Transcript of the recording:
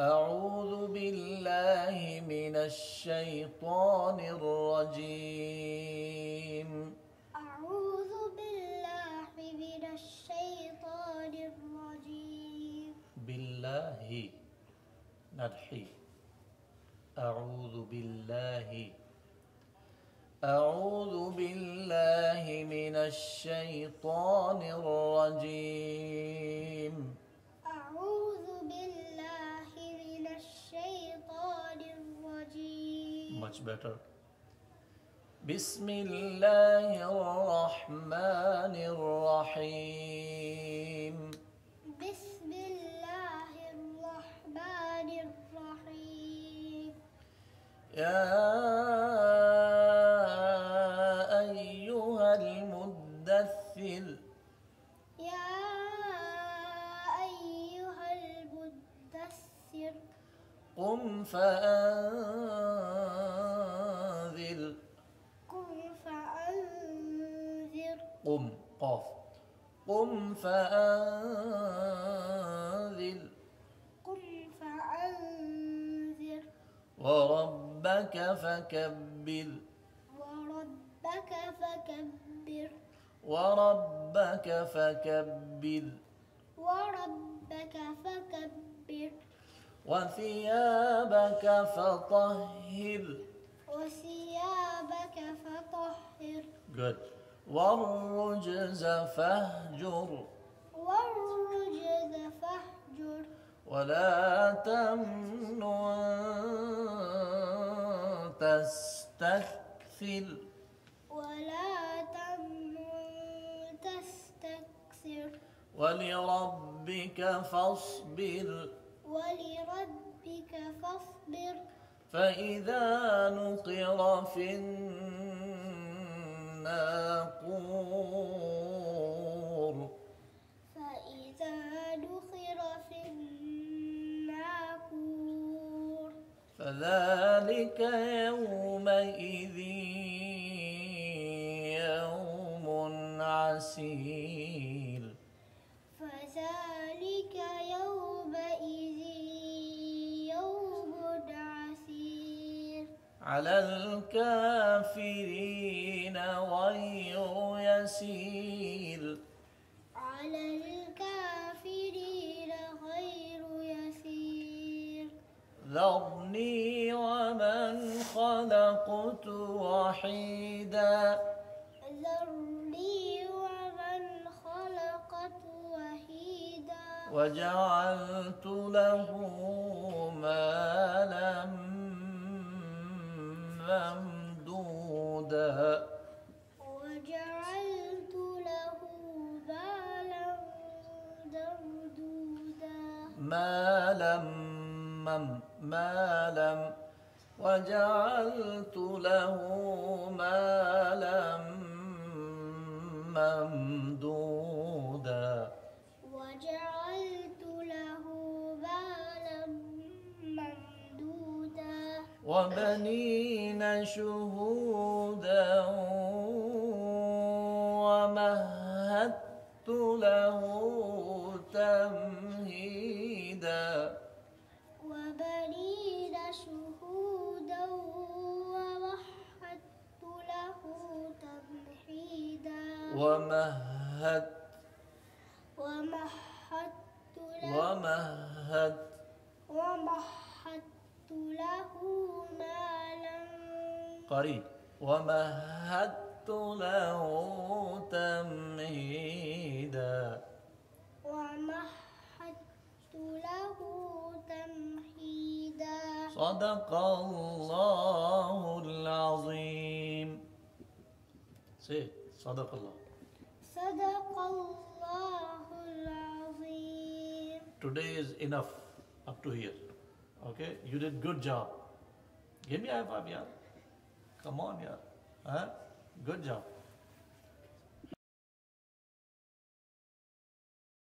أعوذ بالله من الشيطان الرجيم. أعوذ بالله من الشيطان الرجيم. بالله نرحي. أعوذ بالله. أعوذ بالله من الشيطان الرجيم. Much better. بسم الله الرحمن الرحيم بسم الله الرحمن الرحيم يا أيها المدثر يا أيها المدثر قم فأنذر قم فأنذر قم قاف قم فأنذر. قم فأنذر. وربك فكبر. وربك فكبر. وربك فكبر. وربك فكبر. وثيابك فطهر. وثيابك فطهر. Good. والرجز فاهجر. والرجز فاهجر. ولا تمنن تستكثر. ولا تمنن تستكثر. ولربك فاصبر. ولربك فاصبر. فإذا نقر في الناقور. فإذا نخر في الناقور. فذلك يومئذ يوم عسير. على الكافرين غير يسير. على الكافرين غير يسير. ذرني ومن خلقت وحيدا. ذرني ومن خلقت وحيدا. وجعلت له مالا ممدودا وجعلت له مالا ممدودا مالا مم مالا. وجعلت له مالا ممدودا. وبنين شهودا ومهدت له تمهيدا. وبنين شهودا ومهدت له تمهيدا. ومهدت ومهدت ومهدت ومهدت له مالا. قريب. ومهدت له تمهيدا. ومهدت له تمهيدا. صدق الله العظيم. it. صدق الله. صدق الله العظيم. Today is enough. Up to here. Okay? You did good job. Give me a high five, yeah. Come on, yeah. Huh? Good job.